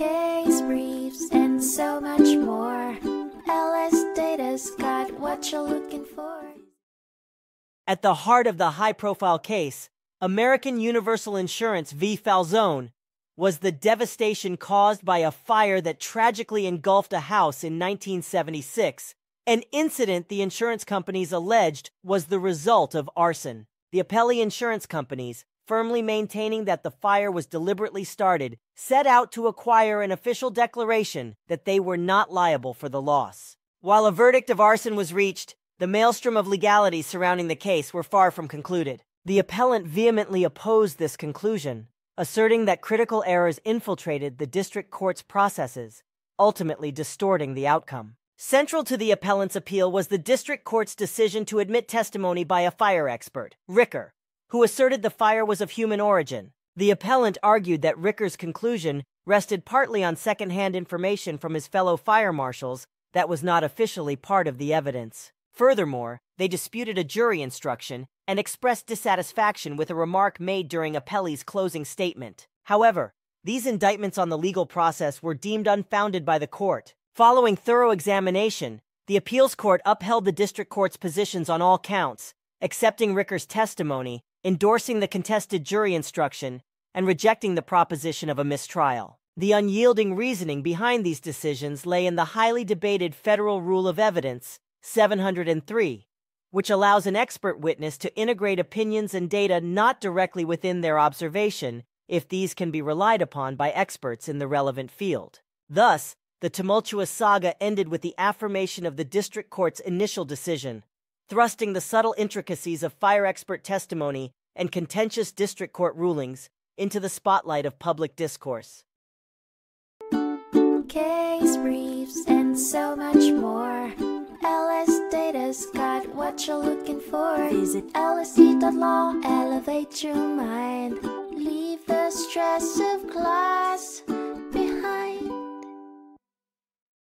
case briefs, and so much more. LS Data's got what you're looking for. At the heart of the high profile case, American Universal Insurance v. Falzone, was the devastation caused by a fire that tragically engulfed a house in 1976, an incident the insurance companies alleged was the result of arson. The appellee insurance companies, firmly maintaining that the fire was deliberately started, set out to acquire an official declaration that they were not liable for the loss. While a verdict of arson was reached, the maelstrom of legalities surrounding the case were far from concluded. The appellant vehemently opposed this conclusion, asserting that critical errors infiltrated the district court's processes, ultimately distorting the outcome. Central to the appellant's appeal was the district court's decision to admit testimony by a fire expert, Ricker, who asserted the fire was of human origin. The appellant argued that Ricker's conclusion rested partly on secondhand information from his fellow fire marshals that was not officially part of the evidence. Furthermore, they disputed a jury instruction and expressed dissatisfaction with a remark made during Appellee's closing statement. However, these indictments on the legal process were deemed unfounded by the court. Following thorough examination, the appeals court upheld the district court's positions on all counts, accepting Ricker's testimony endorsing the contested jury instruction, and rejecting the proposition of a mistrial. The unyielding reasoning behind these decisions lay in the highly debated Federal Rule of Evidence 703, which allows an expert witness to integrate opinions and data not directly within their observation if these can be relied upon by experts in the relevant field. Thus, the tumultuous saga ended with the affirmation of the district court's initial decision, thrusting the subtle intricacies of fire expert testimony and contentious district court rulings into the spotlight of public discourse. Case briefs, and so much more. LS Data's got what you're looking for. Visit lsd.law, elevate your mind. Leave the stress of class.